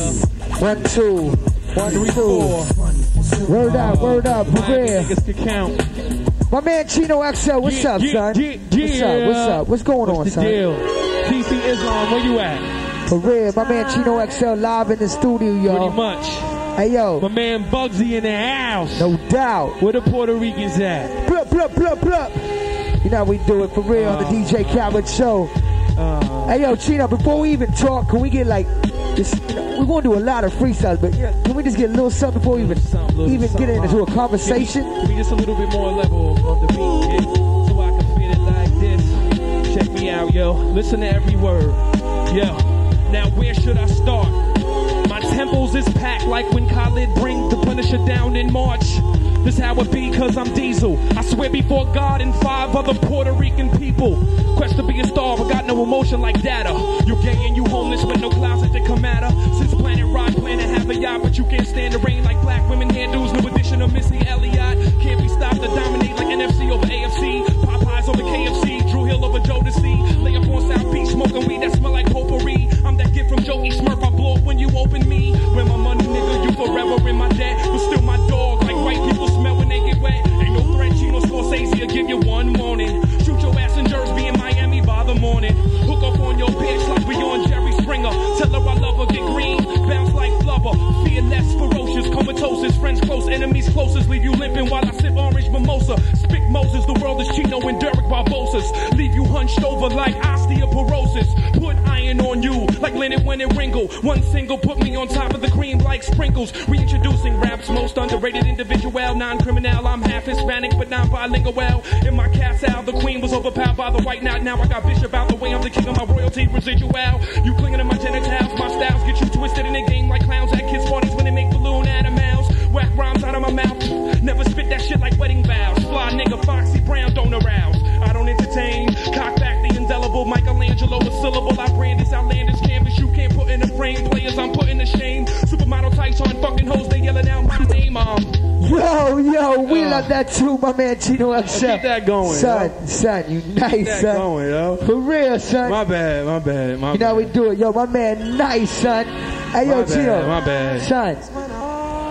One, two. One, Three, four. Word up, word up, real. niggas can count. My man Chino XL, what's Yeah, up, yeah, son? yeah, What's up, what's up? What's going on, the son? deal? Islam, where you at? For real, my man Chino XL live in the studio, Pretty y'all. much. Hey, yo, My man Bugsy in the house. no doubt. Where the Puerto Ricans at? Blup, blup, blup, blup. You know how we do it for real on the DJ Khaled show. Uh, Hey, yo, Chino, before we even talk, can we get like, know, we're going to do a lot of freestyles, but know, can we just get a little something before we even, Something, little even get into a conversation? Give me just a little bit more level of, of the beat, yeah? so I can feel it like this. Check me out, yo. Listen to every word, yo. Now where should I start? My temples is packed like when Khaled bring the Punisher down in March. This how it be, cause I'm Diesel. I swear before God and five other Puerto Rican people. Quest to be a star, but got no emotion like data. You gay and you homeless with no closet to come at her. Since Planet Rock, Planet have a yacht, but you can't stand the rain like black women hairdos. No addition of Missy Elliott. Can't be stopped to dominate like NFC over AFC. Popeyes over KFC. Dru Hill over Jodeci. Lay up on South Beach smoking weed that smell wrinkle. One single put me on top of the cream like sprinkles. Reintroducing rap's most underrated individual. Non-criminal, I'm half Hispanic but not bilingual. In my cat's out, the queen was overpowered by the white knight. Now I got bishop out the way. I'm the king of my royalty residual. You clinging to my genitals, my styles get you twisted in the game like clowns at kids' parties when they make balloon animals. Whack rhymes out of my mouth. Never spit that shit like wedding vows. Fly nigga, Foxy Brown don't arouse. I don't entertain. Cock back the indelible Michelangelo a syllable. I brand this outlandish canvas you can't put in a frame. Players I'm putting to shame. Supermodel tights on fucking hoes. They yelling out my name. Um, Yo, yo, we Uh, love that too, my man Chino XL. keep that going, Son, son, you nice, keep that son. going, yo. For real, son. My bad, my bad, my you bad. we do it. Yo, my man, nice, son. Hey, yo, My bad, Chino. my bad. Son,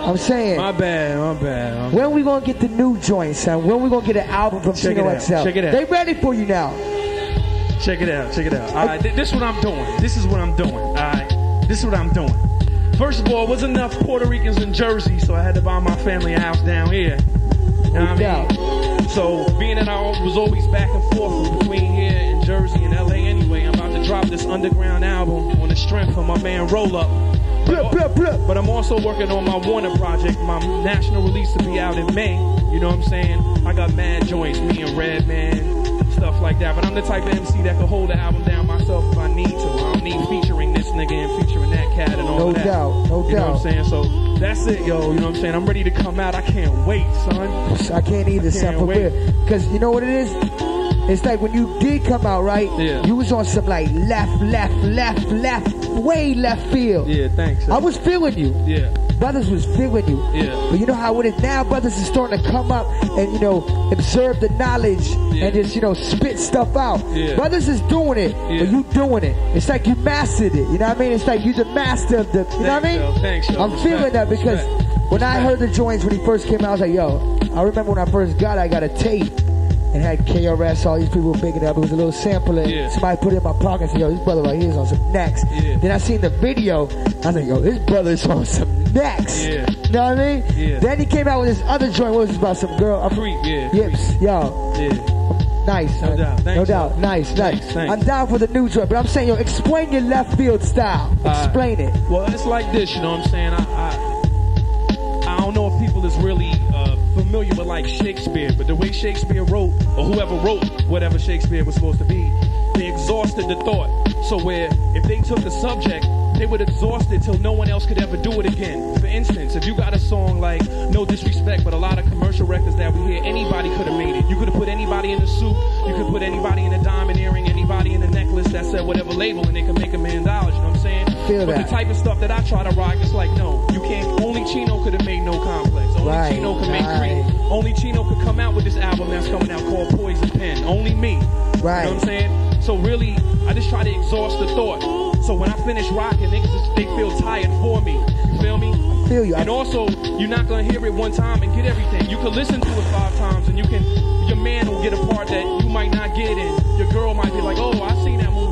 I'm saying, My bad, my bad. my when we gonna get the new joint, son? When we gonna get an album from Check Chino XL? check it out. They ready for you now. Check it out, check it out. All right, th- this is what I'm doing. This is what I'm doing. All right, this is what I'm doing. First of all, it wasn't enough Puerto Ricans in Jersey, so I had to buy my family a house down here. You know what I mean? So being that I was always back and forth between here and Jersey and LA anyway, I'm about to drop this underground album on the strength of my man Roll Up. Blup. But I'm also working on my Warner project, my national release to be out in May. You know what I'm saying? I got mad joints, me and Redman, stuff like that. But I'm the type of MC that can hold the album down myself if I need to. I don't need featuring this nigga and featuring that cat and all No that. doubt, no You know what doubt. I'm saying? So that's it, yo. You know what I'm saying? I'm ready to come out. I can't wait, son. I can't either, son, can't for real. Cause you know what it is? It's like when you did come out, right? Yeah. You was on some like left, left, left, left, way left field. Yeah, thanks. I was feeling you. Yeah. Brothers was feeling you. Yeah. But you know how it is now, brothers is starting to come up and, you know, observe the knowledge Yeah. and just, you know, spit stuff out. Yeah. Brothers is doing it, Yeah. but you doing it. It's like you mastered it. You know what I mean? It's like you're the master of the, you know what I mean? yo. Thanks, yo. I'm Respect, feeling that because respect, when I heard the joints when he first came out, I was like, yo, I remember when I first got it, I got a tape and had KRS, all these people picking it up. It was a little sample. and Yeah. Somebody put it in my pocket and said, yo, this brother right here is on some next. Yeah. Then I seen the video. I was like, yo, this brother is on some next. Yeah. You know what I mean? Yeah. Then he came out with this other joint. What was it about some girl? Creep, yeah. Yips, yo. Yeah. Nice. No son. doubt. no doubt. yo. Nice, Thanks, nice. thanks. I'm down for the new joint, but I'm saying, yo, explain your left field style. Uh, Explain it. Well, it's like this, you know what I'm saying? I, I, I don't know if people is really uh, familiar with like Shakespeare, but the way Shakespeare wrote, or whoever wrote whatever Shakespeare was supposed to be, they exhausted the thought. So where if they took the subject, they would exhaust it till no one else could ever do it again. For instance, if you got a song like No Disrespect, but a lot of commercial records that we hear, anybody could have made it. You could have put anybody in the suit, you could put anybody in a diamond earring, anybody in a necklace that said whatever label, and they could make a million dollars. You know what I'm saying? Feel but that. the type of stuff that I try to rock, it's like no, you can't. Only Chino could have made No Complex. Only Right, Chino could make right. Creep. Only Chino could come out with this album that's coming out called Poison Pen. Only me. Right. You know what I'm saying? So really, I just try to exhaust the thought. So when I finish rocking, niggas, they feel tired for me. You feel me? I feel you. And also, you're not gonna hear it one time and get everything. You can listen to it five times, and you can. Your man will get a part that you might not get, and your girl might be like, "Oh, I seen that movie.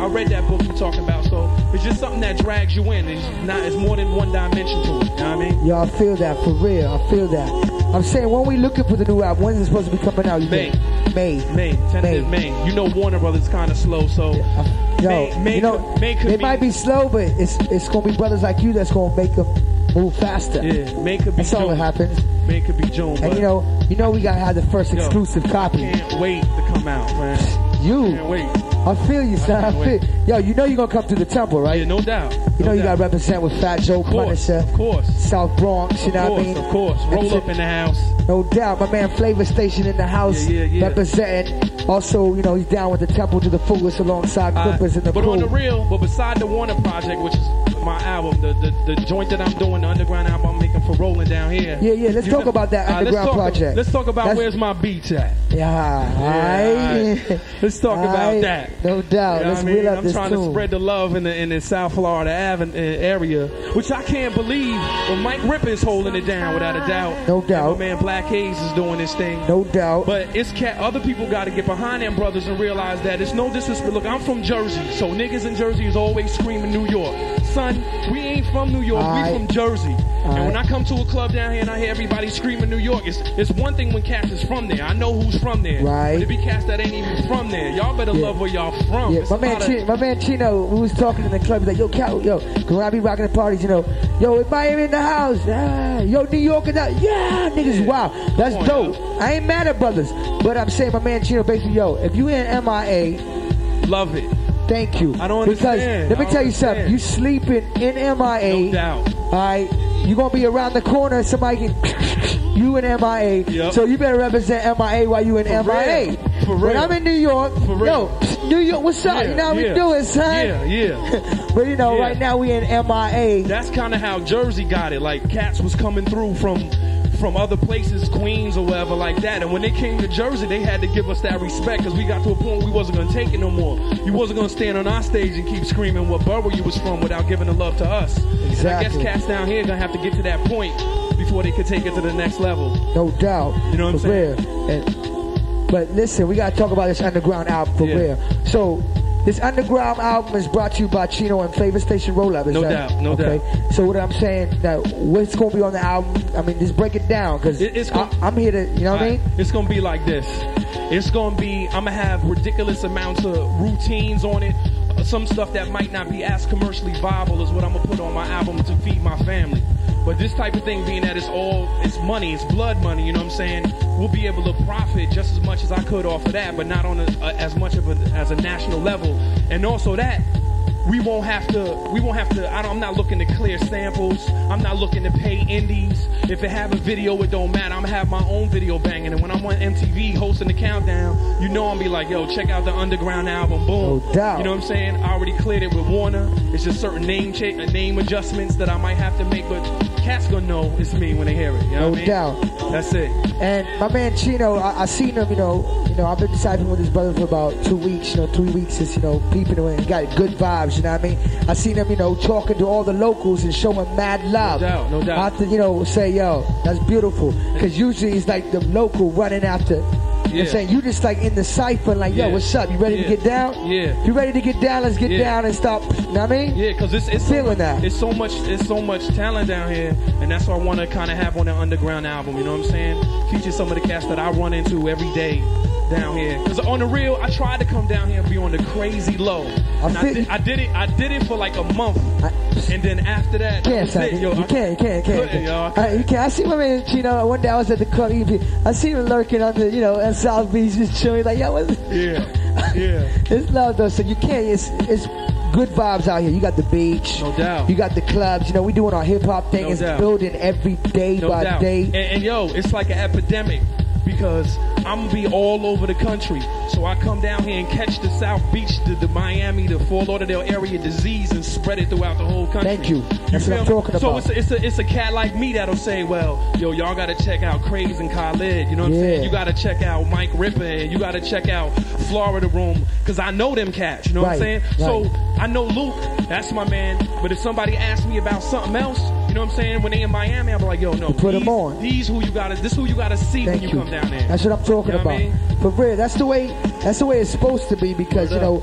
I read that book you're talking about." So it's just something that drags you in. It's not. It's more than one dimension to it. You know what I mean? yo, I feel that for real. I feel that. I'm saying when we looking for the new album, when's it supposed to be coming out? You May. think? May. May, tentative May. You know Warner Brothers kind of slow, so Uh, Yo, May, May you know, could, May could they be, might be slow, but it's it's gonna be brothers like you that's gonna make them move faster. Yeah, May could be That's all that happens. May could be June. And you know, you know, we gotta have the first Yo, exclusive copy. can't wait to come out, man. You, Can't wait. I feel you, son. I feel. Yo, you know you're gonna come to the temple, right? Yeah, no doubt. you know no you doubt. gotta represent with Fat Joe Of course, Punisher, of course. South Bronx. You Of know course, what I mean? of course. Roll That's up it. in the house. No doubt, my man Flavor Station in the house Yeah, yeah, yeah. representing. Also, you know, he's down with the temple to the fullest alongside Uh, Clippers in the but crew. on the real, but beside the Warner project, which is my album, the, the the joint that I'm doing, the underground album I'm making for rolling down here. Yeah, yeah, let's You talk know- about that Uh, let's underground talk- project. Let's talk about That's- where's my beats at. yeah, Yeah, aight. Let's talk about that. No doubt. You know let's I mean? up I'm this trying tune. to spread the love in the in the South Florida Ave- uh, area, which I can't believe. But Mic Ripper is holding it down without a doubt. No doubt. man Black Haze is doing this thing. No doubt. But it's cat. Other people got to get behind them brothers and realize that it's no disrespect. Look, I'm from Jersey, so niggas in Jersey is always screaming New York. Son, we ain't from New York. We from Jersey. And when I come to a club down here and I hear everybody screaming New York, it's it's one thing when cats is from there. I know who's from there. Right. But it be cats that ain't even from there. Y'all better Yeah. love where y'all from. Yeah, It's my man, Chino, my man Chino, we was talking in the club. He's like, "Yo, Cal, yo, 'cause when I be rocking the parties, you know, yo, if Miami in the house, ah, yo, New York in that, yeah, niggas, Yeah. wow, that's on, dope. I ain't mad at brothers, but I'm saying, my man Chino, basically, yo, if you in MIA, love it. Thank you. I don't because understand. let me tell you something. understand. You sleeping in MIA, No doubt. all right, you gonna be around the corner. Somebody can. You in MIA, Yep. so you better represent MIA while you in For MIA. real. For When. I'm in New York, For real. yo, New York, what's up? you know how we yeah. doing, son? Yeah, yeah. But you know, Yeah. right now we in MIA. That's kind of how Jersey got it. Like cats was coming through from from other places, Queens or wherever like that. And when they came to Jersey, they had to give us that respect because we got to a point we wasn't gonna take it no more. You wasn't gonna stand on our stage and keep screaming what borough you was from without giving the love to us. And I guess Exactly. cats down here gonna have to get to that point before they could take it to the next level. No doubt. You know what I'm saying? Real. And, but listen, we gotta talk about this underground album for Yeah. real. So this underground album is brought to you by Chino and Flavor Station Roll Up. Is No that, doubt, no okay? So what I'm saying that what's gonna be on the album? I mean, just break it down because It- it's gon- I'm here to, you know what I mean? It's gonna be like this. It's gonna be. I'm gonna have ridiculous amounts of routines on it. Some stuff that might not be as commercially viable is what I'm gonna put on my album to feed my family. But this type of thing, being that it's all, it's money, it's blood money. You know what I'm saying? We'll be able to profit just as much as I could off of that, but not on a, a, as much of a as a national level. And also that we won't have to we won't have to I don't, I'm not looking to clear samples I'm not looking to pay indies if it have a video it don't matter I'm gonna have my own video banging and when I'm on MTV hosting the countdown you know I'm be like yo check out the underground album boom No doubt. you know what I'm saying I already cleared it with Warner it's just certain name cha- uh, name adjustments that I might have to make but cats gonna know it's me when they hear it you know No I mean doubt. that's it And my man Chino, I, I seen him, you know, you know, I've been discipling with his brother for about two weeks, you know, three weeks since, you know, peeping away and got good vibes, you know what I mean? I seen him, you know, talking to all the locals and showing mad love. No doubt, no doubt. I have to, you know, say, yo, that's beautiful. Cause usually it's like the local running after, you know what Yeah. I'm saying? You just like in the cipher, like, yo, Yeah. what's up? You ready Yeah. to get down? Yeah. You ready to get down? Let's get down and stop, you know what I mean? Yeah, because it's it's so, Feeling much, that. it's so much it's so much talent down here, and that's what I want to kind of have on the underground album. You know what I'm saying? Feature some of the cats that I run into every day down here. Because on the real, I tried to come down here and be on the crazy low. I, did, I did it. I did it for like a month, I- and then after that, can't, that's it, yo. you I- can't, you can't, you can't. couldn't, yo. I you can't. I see my man Chino. One day I was at the club. I see him lurking on the, you know, in South Beach, just chilling. Like, yo, what's Yeah, yeah. it's love though. So you can't. It's it's good vibes out here. You got the beach. No doubt. You got the clubs. You know, we doing our hip hop thing. No it's doubt. building every day No by doubt. day. And, and yo, it's like an epidemic. Because I'm gonna be all over the country. So I come down here and catch the South Beach, the, the Miami, the Fort Lauderdale area disease and spread it throughout the whole country. Thank you. That's what I'm talking So about. it's a, it's a it's a cat like me that'll say, well, yo, y'all gotta check out Craze and Khaled. You know what I'm saying? You gotta check out Mic Ripper and you gotta check out Florida Room because I know them cats. You know what I'm Right, saying? So. I know Luke, that's my man. But if somebody asks me about something else, you know what I'm saying? When they in Miami, I'll be like, yo, no, put 'em these- on. These who you gotta, this who you gotta see Thank when you, you. come down there. That's what I'm talking You know what I about. mean? For real, that's the way. That's the way it's supposed to be because you know,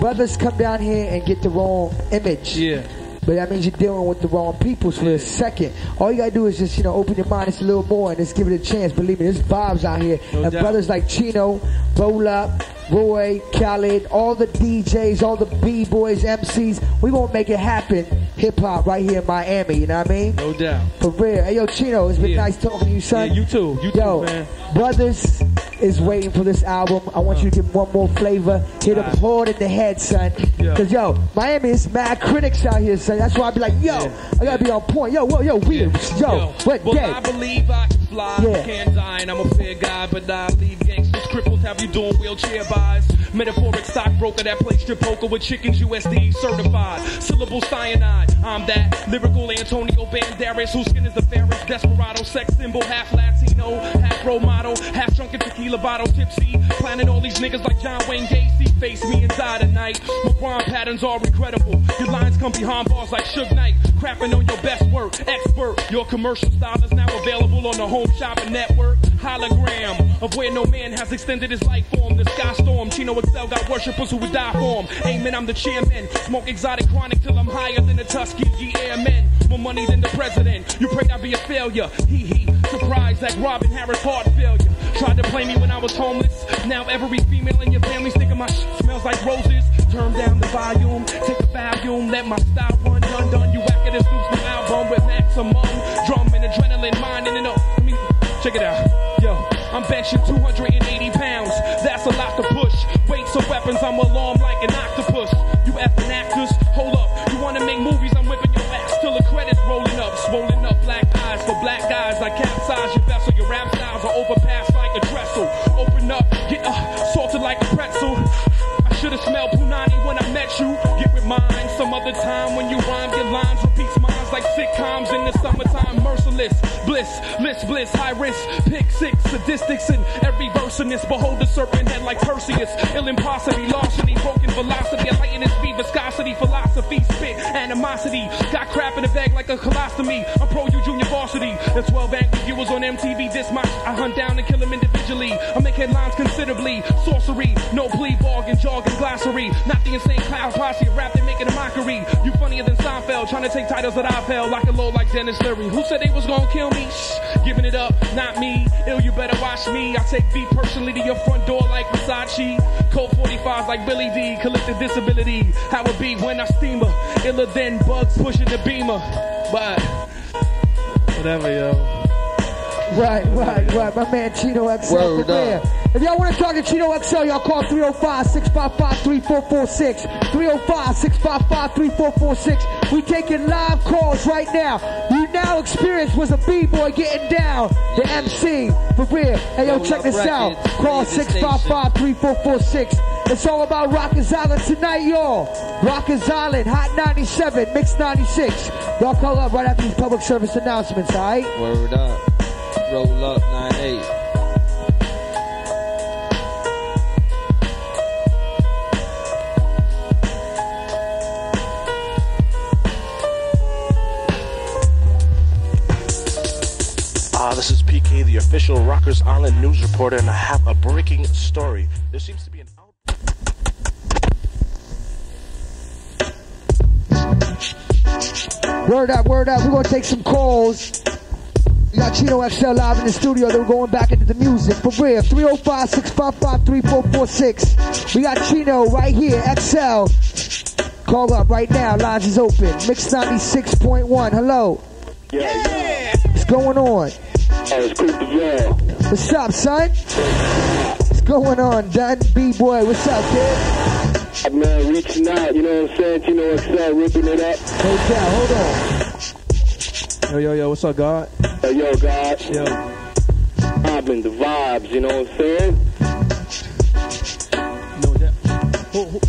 brothers come down here and get the wrong image. Yeah. But that means you're dealing with the wrong people for a second. All you gotta do is just, you know, open your mind just a little more and just give it a chance. Believe me, there's vibes out here. No and doubt. brothers like Chino, Roll Up, Roy, Khaled, all the DJs, all the B-boys, MCs, we gonna make it happen. Hip hop right here in Miami, you know what I mean? No doubt. For real. Hey, yo, Chino, it's been Yeah. nice talking to you, son. Yeah, you too. You too, Yo, man. Brothers is waiting for this album. I want you to give 'em one more flavor. Hit Alright. hard in the head, son. Cause yo, Miami is mad critics out here, son. That's why I be like, yo, Yeah. I gotta be on point. Yo, whoa, yo, we, yo, what well, I believe I can fly. Yeah. Can't die, and I'm a fair guy, but I leave gangsters cripples. Have you doing wheelchair buys? Metaphoric stockbroker that plays strip poker with chickens USD certified. Syllable cyanide. I'm that lyrical Antonio Banderas, whose skin is the fairest. Desperado, sex symbol, half Latino, half role model, half drunken tequila bottle, tipsy. Planning all these niggas like John Wayne Gacy. Face me die tonight. My rhyme patterns are incredible. Your lines come behind bars like Suge Knight. Crapping on your best work, expert. Your commercial style is now available on the Home Shopping Network. Hologram of where no man has extended his life form. The sky storm. Chino XL got worshippers who would die for him. Amen, I'm the chairman. Smoke exotic chronic till I'm higher than the Tuskegee Airmen. More money than the president. You pray I'd be a failure. Hee hee. Surprised like Robin Harris heart failure. Tried to play me when I was homeless. Now every female in your family's thinking my shit smells like roses. Turn down the volume, take a volume, let my style run, done, done. You whack at this new album with maximum drum and adrenaline, minding it up. Check it out. Yo, I'm benching 280 pounds. That's a lot to push. Weights of weapons, I'm alarmed like an octopus. You effing actors, hold up. You wanna make movies? I'm whipping your ass till the credits rolling up, swollen up black eyes for black guys. I capsize bliss, high risk. Pick six, sadistics in every verse in this. Behold the serpent head like Perseus. Ill impossibility, larceny, broken velocity. I lighten speed, viscosity, philosophy, spit, animosity. Got crap in the bag like a colostomy. I'm pro you junior varsity. The 12 angry viewers on MTV diss my I hunt down and kill them individually. I make headlines considerably. Sorcery, no plea bargain, jargon, glossary. Not the Insane Clown Posse rap, Seinfeld, trying to take titles that I fell. Like a low like Denis Leary. Who said they was gonna kill me? Shh, giving it up, not me. Ill, you better watch me. I take beat personally to your front door like Versace. Code 45 like Billy Dee Collective disability. How it be when I steamer. Iller than bugs pushing the beamer. But, whatever, yo. Right, right, right. My man Chino XL Word up. If y'all want to talk to Chino XL, y'all call 305-655-3446. 305-655-3446. We taking live calls right now. You now experience was a B-boy getting down. The MC, for real. Hey, yo, check this out. Call radio 655-3446. It's all about Rockers Island tonight, y'all. Rockers Island, Hot 97, Mix 96. Y'all call up right after these public service announcements, all right? Word up. Roll up 9-8. Ah, this is PK, the official Rockers Island news reporter, and I have a breaking story. There seems to be an out. Word up, word up. We're gonna take some calls. We got Chino XL live in the studio. Then we're going back into the music. For real, 305-655-3446. We got Chino right here, XL. Call up right now. Lines is open. Mix 96.1. Hello. Yeah, What's going on? I was quick to. What's up, son? What's going on, Dun B-boy? What's up, kid? Man, reaching out, you know what I'm saying? Chino XL ripping it up. Hey, down. Hold on. Yo, yo, yo, what's up, God? Uh, yo, God. Yo. Wobbling, the vibes, you know what I'm saying? No doubt. Oh,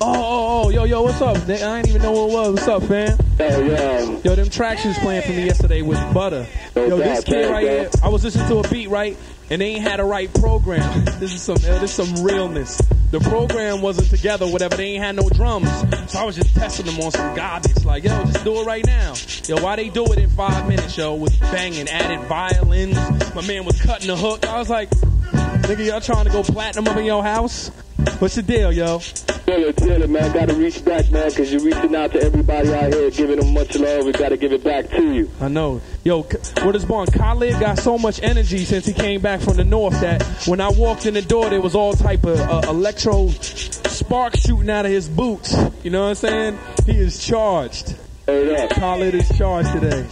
oh, oh, yo, yo, what's up? I didn't even know what it was. What's up, fam? Hell yeah. Yo, them tracks was playing for me yesterday was Butter. No Yo, doubt, this kid right here. I was listening to a beat, right? And they ain't had a right program. This is some, this is some realness. The program wasn't together, whatever. They ain't had no drums. So I was just testing them on some garbage. Like, yo, just do it right now. Yo, why they do it in five minutes, yo, with banging, added violins. My man was cutting the hook. I was like, nigga, y'all trying to go platinum up in your house? What's the deal, yo? Chill it, chill man. Gotta reach back, man, because you're reaching out to everybody out here, giving them much love. We gotta give it back to you. I know. Yo, what is born? Khaled got so much energy since he came back from the north that when I walked in the door, there was all type of uh, electro sparks shooting out of his boots. You know what I'm saying? He is charged. Up. Khaled is charged today.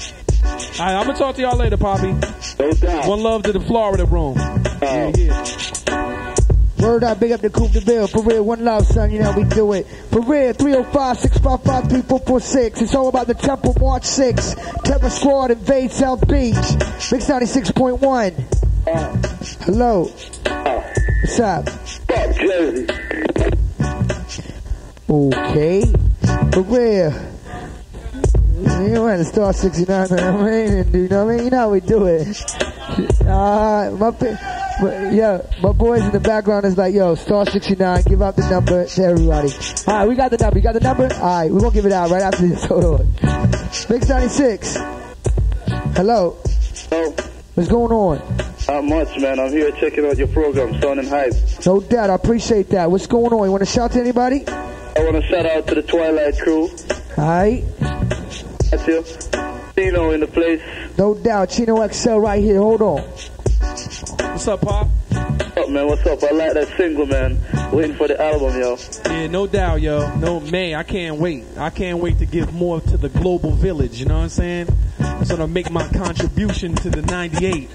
All right, I'm gonna talk to y'all later, Poppy. No doubt. One love to the Florida room. Yeah, yeah. Word up, big up the Coupe de Ville. For real, one love, son. You know we do it. For real, 305-655-3446. It's all about the Temple March 6. Temple Squad invade South Beach. Mix 96.1. Hello. What's up? Fuck Jersey. Okay. For real. You know to star 69, man. I mean, you know what I mean? You know how we do it. Uh, my, but, yeah, my boys in the background is like, yo, star 69, give out the number to everybody. Alright, we got the number. You got the number? Alright, we're gonna give it out right after this. Hold on. Mix 96. Hello. No, What's going on? not much, man. I'm here checking out your program, Sound and Hype. No doubt, I appreciate that. What's going on? You wanna shout to anybody? I want to shout out to the Twilight crew. Alright. That's you. Chino in the place. No doubt. Chino XL right here. Hold on. What's up, Pop? What's up, man? What's up? I like that single, man. Waiting for the album, yo. Yeah, no doubt, yo. No, man, I can't wait. I can't wait to give more to the global village, you know what I'm saying? That's gonna make my contribution to the 98.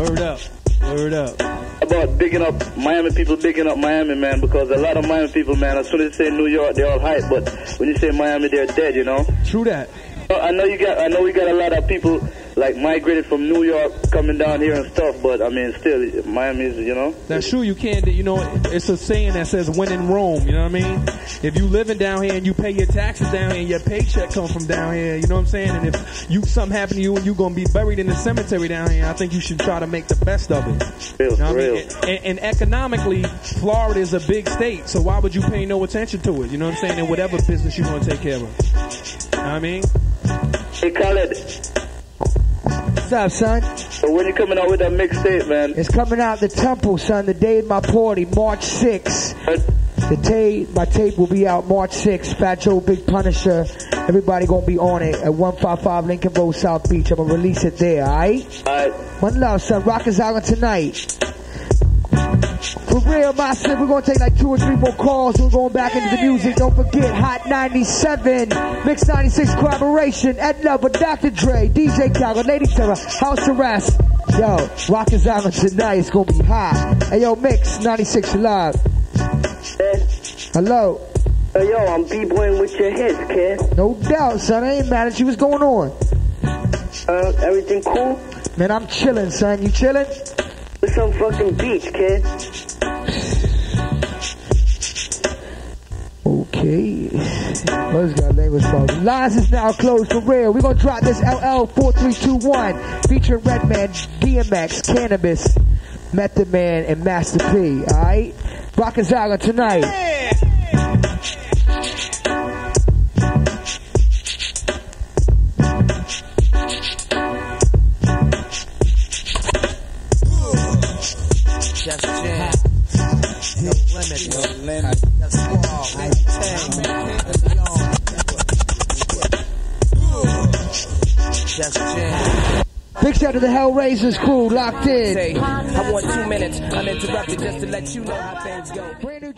Word up. Word up. About bigging up Miami people, bigging up Miami, man, because a lot of Miami people, man, as soon as they say New York, they're all hype, but when you say Miami, they're dead, you know? True that. I know you got, I know we got a lot of people like migrated from New York coming down here and stuff, but I mean, still, Miami's, you know? That's true. You can't, you know, it's a saying that says when in Rome, you know what I mean? If you living down here and you pay your taxes down here and your paycheck come from down here, you know what I'm saying? And if you, something happen to you and you gonna be buried in the cemetery down here, I think you should try to make the best of it. Real, You know what I real. mean? And, and economically, Florida is a big state, so why would you pay no attention to it? You know what I'm saying? In whatever business you want to take care of. You know what I mean? Hey, Khaled, What's up, son? so when you coming out with that mixtape, man? It's coming out the temple, son. The day of my party, March 6th. The tape, my tape will be out March 6th. Fat Joe, Big Punisher. Everybody gonna be on it at 155 Lincoln Road, South Beach. I'm gonna release it there, alright? Alright, One love, son. Rockers Island tonight. For real, my son, we're gonna take like two or three more calls. We're going back into the music. Don't forget, Hot 97, Mix 96 collaboration, Ed Lover, Dr. Dre, DJ Khaled, Lady Terror, House Arrest. Yo, Rockers Island tonight. It's gonna be hot. Hey, yo, Mix 96 live. Hello. Hey, yo, I'm b-boying with your hits, kid. No doubt, son. I ain't mad at you. What's going on? Uh, everything cool? Man, I'm chilling, son. You chilling? With some fucking beach, kid. Okay. What's got name was phone? Lines is now closed for real. We're gonna drop this LL 4321 featuring Redman, DMX, Canibus, Method Man, and Master P. Alright? Rockin' Zaga tonight. Just to the Hellraisers crew locked in. I want two minutes uninterrupted just to let you know how things go. Brand new